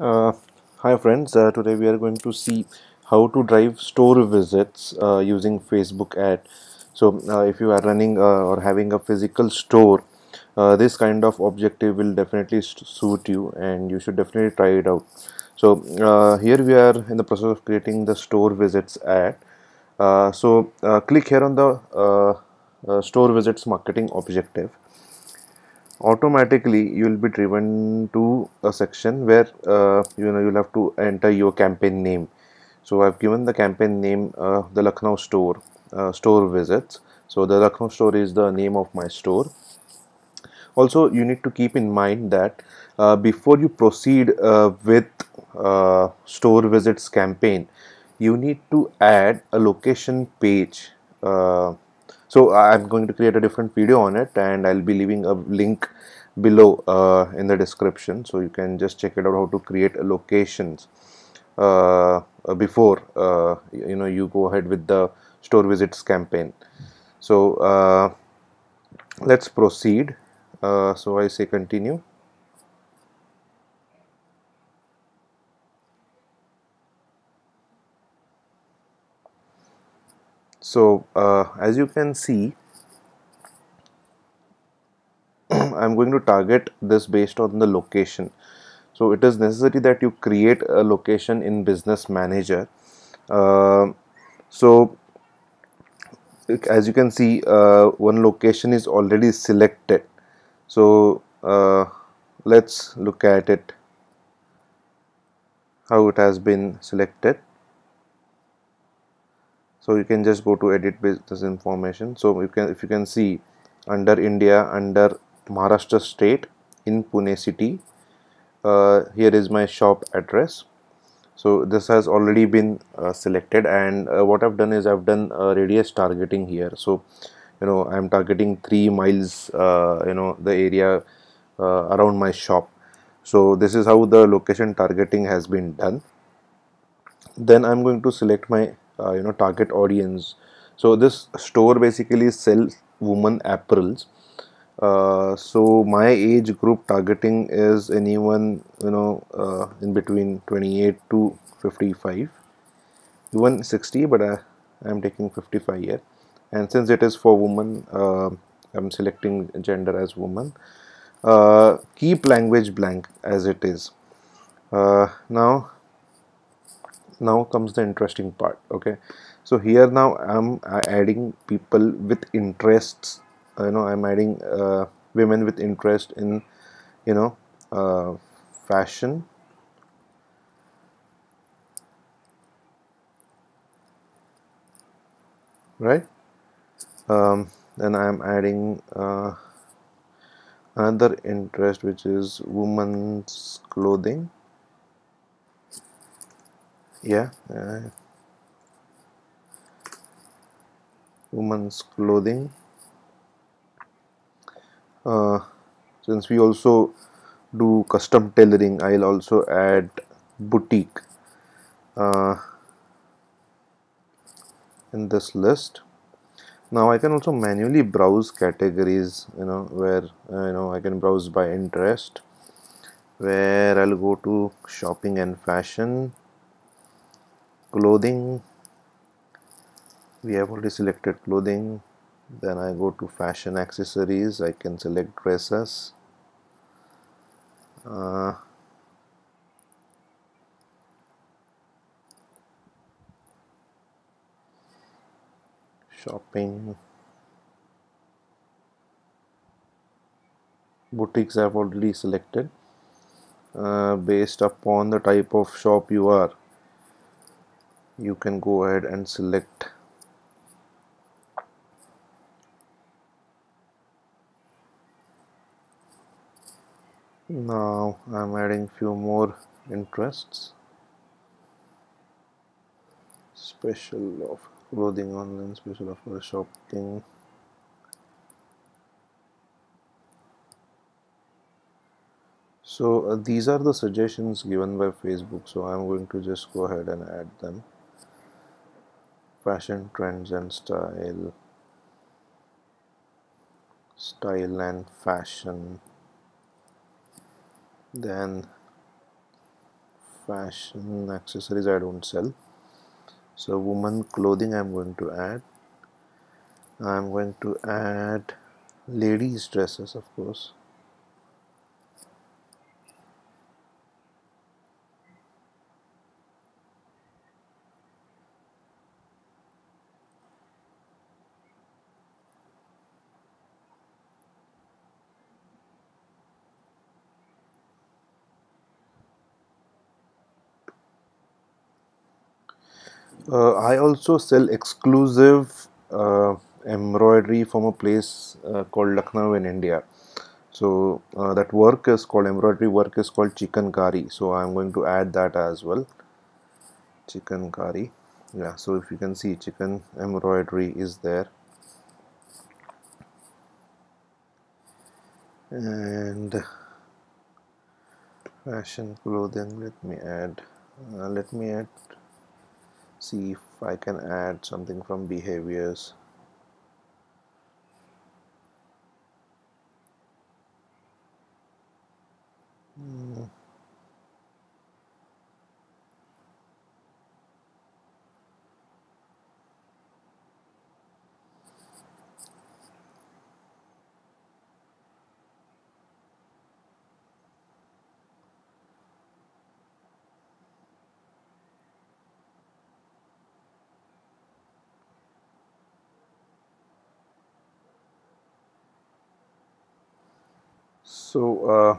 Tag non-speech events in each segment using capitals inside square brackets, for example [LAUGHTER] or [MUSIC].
Uh, hi friends, uh, today we are going to see how to drive store visits uh, using Facebook ad. So uh, if you are running uh, or having a physical store, uh, this kind of objective will definitely suit you and you should definitely try it out. So here we are in the process of creating the store visits ad. So click here on the store visits marketing objective automatically you will be driven to a section where uh, you know you'll have to enter your campaign name. So I've given the campaign name uh, the Lucknow store uh, store visits. So the Lucknow store is the name of my store. Also you need to keep in mind that uh, before you proceed uh, with uh, store visits campaign you need to add a location page so I'm going to create a different video on it and I'll be leaving a link below uh, in the description so you can just check it out how to create locations. Uh, before uh, you know you go ahead with the store visits campaign. So uh, let's proceed. Uh, so I say continue so uh, as you can see [CLEARS THROAT] I'm going to target this based on the location. So it is necessary that you create a location in business manager. Uh, so as you can see uh, one location is already selected. So uh, let's look at it how it has been selected so you can just go to edit business information. So you can if you can see under India under Maharashtra state in Pune city uh, here is my shop address. So this has already been uh, selected and uh, what I've done is I've done radius targeting here. So you know I'm targeting 3 miles uh, you know the area uh, around my shop. So this is how the location targeting has been done. Then I'm going to select my uh, you know target audience. So this store basically sells woman apparels. Uh, so my age group targeting is anyone you know uh, in between 28 to 55 even 60 but I, I'm taking 55 here. And since it is for woman uh, I'm selecting gender as woman. Uh, keep language blank as it is. Uh, now now comes the interesting part okay? So here now i'm adding people with interests uh, you know i'm adding uh, women with interest in you know uh, fashion. Right? Um, then i'm adding uh, another interest which is women's clothing yeah uh, women's clothing. Uh, since we also do custom tailoring I'll also add boutique uh, in this list. Now I can also manually browse categories you know where uh, you know I can browse by interest where I'll go to shopping and fashion clothing. We have already selected clothing. Then I go to fashion accessories. I can select dresses. Uh, shopping. Boutiques I have already selected. Uh, based upon the type of shop you are you can go ahead and select now I'm adding few more interests. Special of clothing online special offer shopping. So uh, these are the suggestions given by Facebook so I'm going to just go ahead and add them fashion trends and style style and fashion. Then fashion accessories I don't sell. So woman clothing I'm going to add. I'm going to add ladies dresses of course Uh, I also sell exclusive uh, embroidery from a place uh, called Lucknow in India. So uh, that work is called embroidery work is called chikankari. So I'm going to add that as well. Chikankari. Yeah. So if you can see, chikan embroidery is there. And fashion clothing. Let me add. Uh, let me add see if I can add something from behaviors so uh,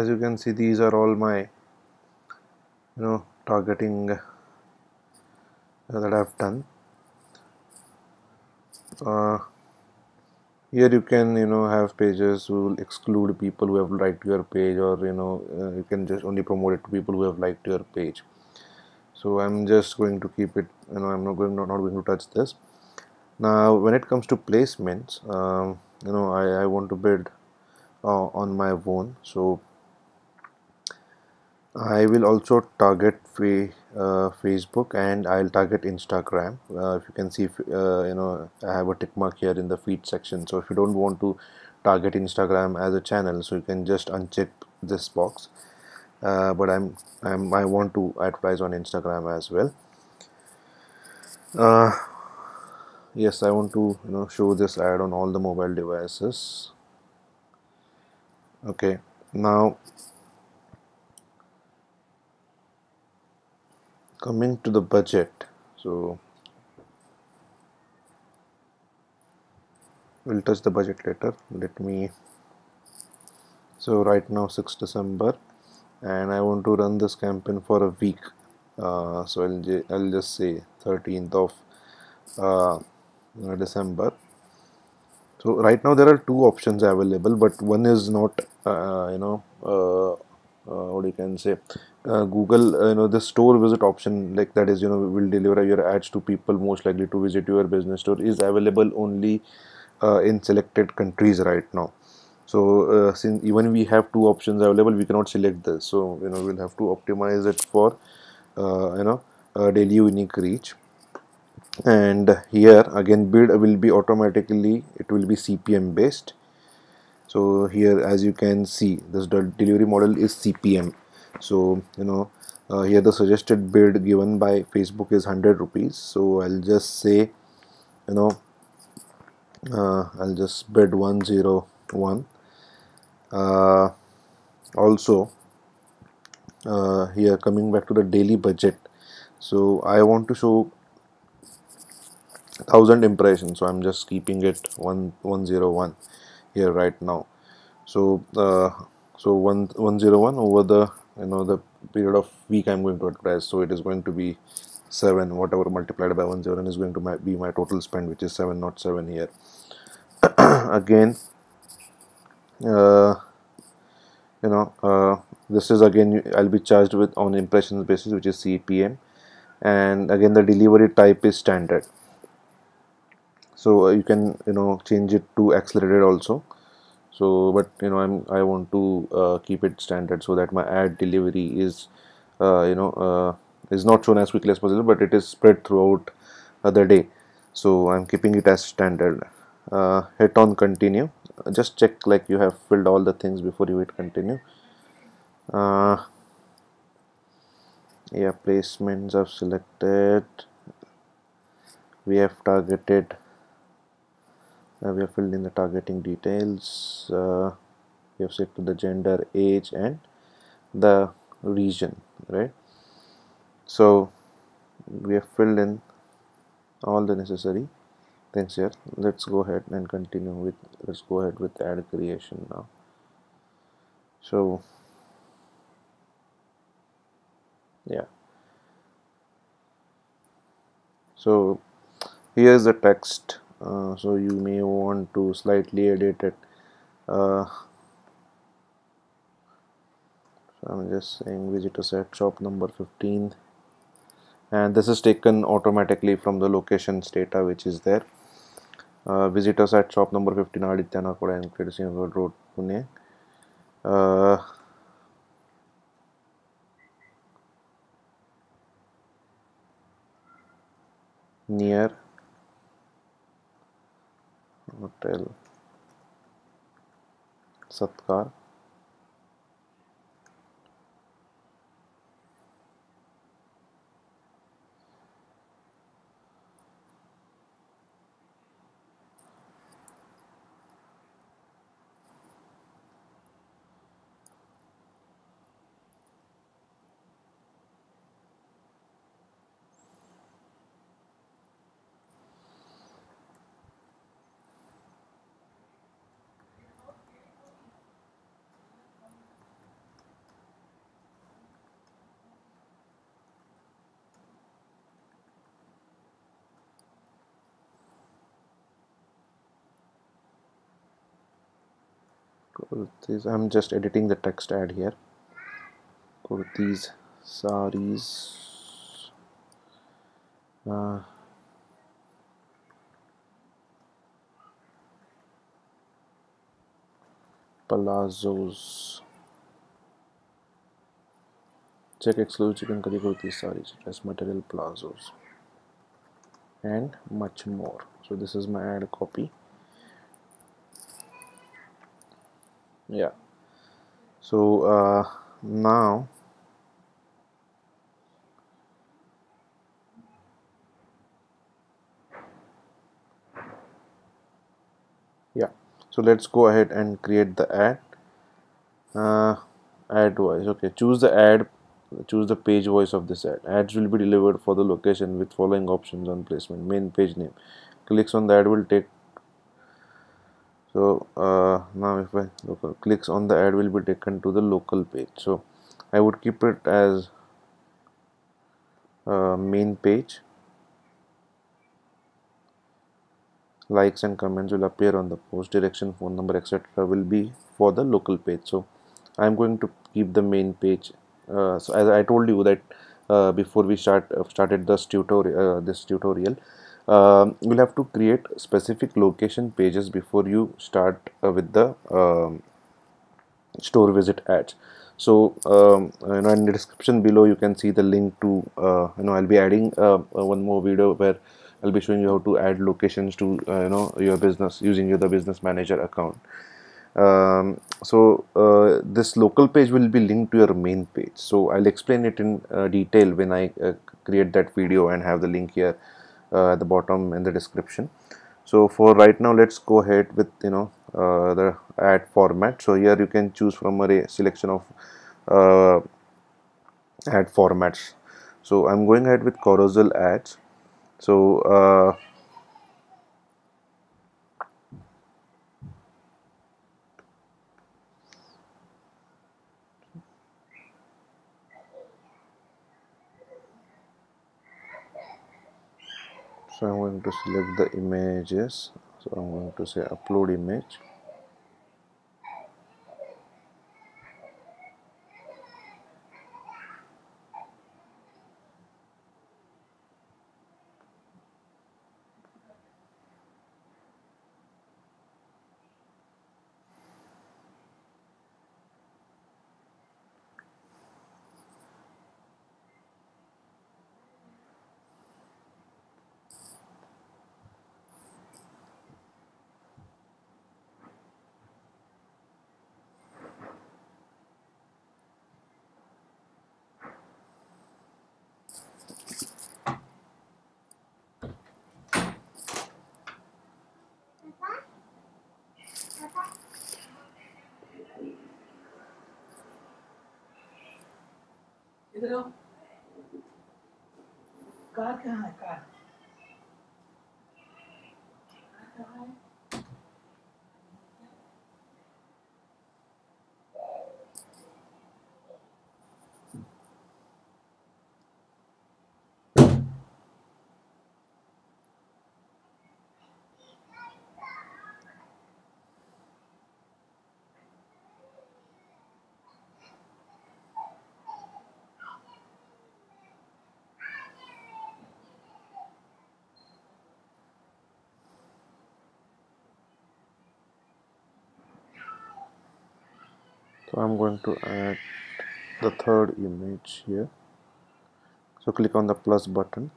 as you can see these are all my you know targeting uh, that I've done. Uh, here you can you know have pages who will exclude people who have liked your page or you know uh, you can just only promote it to people who have liked your page. So I'm just going to keep it you know I'm not going not, not going to touch this now when it comes to placements um, you know I, I want to build uh, on my own. So I will also target uh, Facebook and I'll target Instagram. Uh, if you can see if, uh, you know I have a tick mark here in the feed section. So if you don't want to target Instagram as a channel so you can just uncheck this box. Uh, but I'm, I'm I want to advertise on Instagram as well. Uh, yes I want to you know show this ad on all the mobile devices. Okay now coming to the budget. So we'll touch the budget later. Let me so right now 6 December and I want to run this campaign for a week. Uh, so I'll, I'll just say 13th of uh, December. So right now there are two options available but one is not uh, you know uh, uh, what you can say uh, Google uh, you know the store visit option like that is you know will deliver your ads to people most likely to visit your business store is available only in selected countries right now. So since even we have two options available we cannot select this. So you know we'll have to optimize it for you know daily unique reach and here again bid will be automatically it will be CPM based. So here as you can see this delivery model is CPM so you know uh, here the suggested bid given by Facebook is 100 rupees. So I'll just say you know uh, I'll just bid 101 uh, also uh, here coming back to the daily budget. So I want to show thousand impressions so i'm just keeping it one one zero one here right now. So uh, so one one zero one over the you know the period of week i'm going to advertise so it is going to be seven whatever multiplied by 101 is going to my, be my total spend which is seven not seven here. [COUGHS] Again uh, you know uh, this is again I'll be charged with on impressions basis which is CPM and again the delivery type is standard so uh, you can you know change it to accelerated also. So but you know I'm I want to uh, keep it standard so that my ad delivery is uh, you know uh, is not shown as quickly as possible but it is spread throughout the day. So I'm keeping it as standard. Uh, hit on continue. Just check like you have filled all the things before you hit continue. Uh, yeah placements are selected. We have targeted uh, we have filled in the targeting details. Uh, we have set to the gender age and the region right? So we have filled in all the necessary things here. Let's go ahead and continue with let's go ahead with ad creation now. So yeah. So here's the text uh, so you may want to slightly edit it. Uh, so I'm just saying visitors at shop number 15 and this is taken automatically from the locations data which is there. Uh, visitors at shop number 15 Aditya Nakoda and Credit Road Pune. Uh, near hotel. Satkar. Kurtis i'm just editing the text ad here. kurtis saris uh, palazzos check exclusive chikankari kurtis saris dress material palazzos and much more. So this is my ad copy yeah. So uh, now yeah. So let's go ahead and create the ad. Uh, ad voice. Okay choose the ad choose the page voice of this ad. Ads will be delivered for the location with following options on placement. Main page name. Clicks on the ad will take so uh, now if I local, clicks on the ad will be taken to the local page. So I would keep it as uh, main page. Likes and comments will appear on the post direction phone number etc will be for the local page. So I'm going to keep the main page. Uh, so as I told you that uh, before we start uh, started this tutorial uh, this tutorial um, you'll have to create specific location pages before you start uh, with the um, store visit ads. So um, you know in the description below you can see the link to uh, you know I'll be adding uh, uh, one more video where I'll be showing you how to add locations to uh, you know your business using your the business manager account. Um, so uh, this local page will be linked to your main page. So I'll explain it in uh, detail when I create that video and have the link here. uh, at the bottom in the description. So for right now let's go ahead with you know uh, the ad format. So here you can choose from a selection of uh, ad formats. So I'm going ahead with carousel ads. So so I'm going to select the images. So I'm going to say upload image इधर आओ। Car कहाँ है? Car. कहाँ है? So I'm going to add the third image here. So click on the plus button.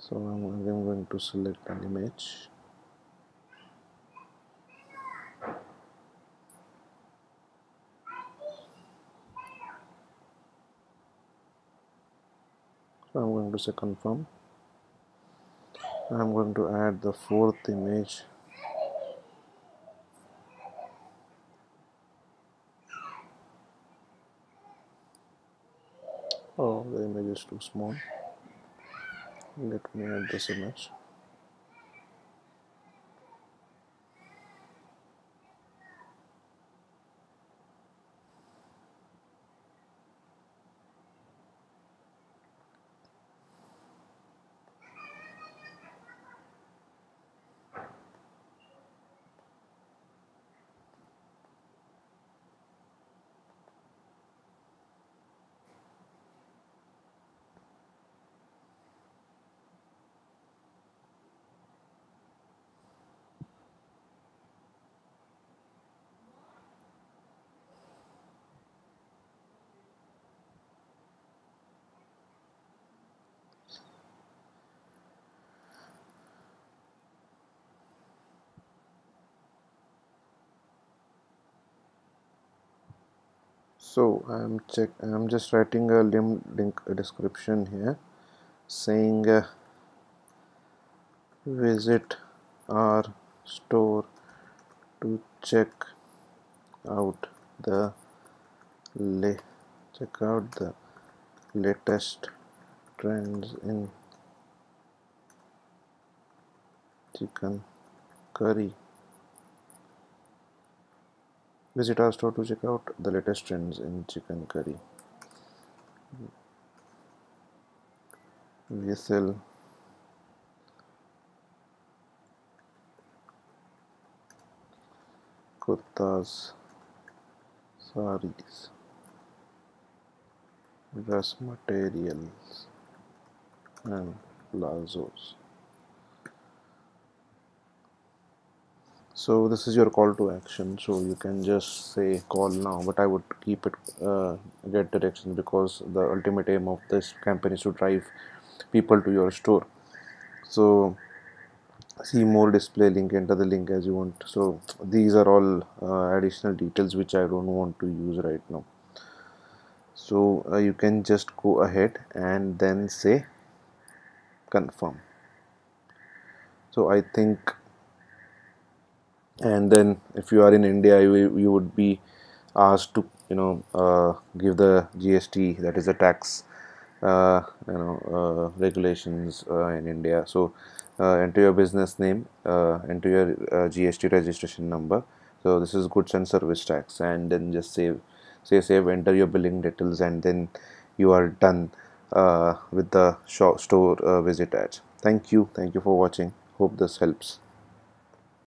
So I'm again going to select an image. So I'm going to say confirm. I'm going to add the fourth image oh the image too small. Let me add this image so i'm check i'm just writing a link description here saying uh, visit our store to check out the la- check out the latest trends in chicken curry Visit our store to check out the latest trends in chikankari. We sell kurtas, saris, dress materials, and plazos. So this is your call to action. So you can just say call now but i would keep it uh, get directions because the ultimate aim of this campaign is to drive people to your store. So see more display link enter the link as you want. So these are all uh, additional details which i don't want to use right now. So uh, you can just go ahead and then say confirm. So i think and then if you are in India you, you would be asked to you know uh, give the GST that is the tax uh, you know uh, regulations uh, in India. So uh, enter your business name uh, enter your GST registration number. So this is goods and service tax. And then just save say save enter your billing details and then you are done with the shop store visit ads thank you. Thank you for watching. Hope this helps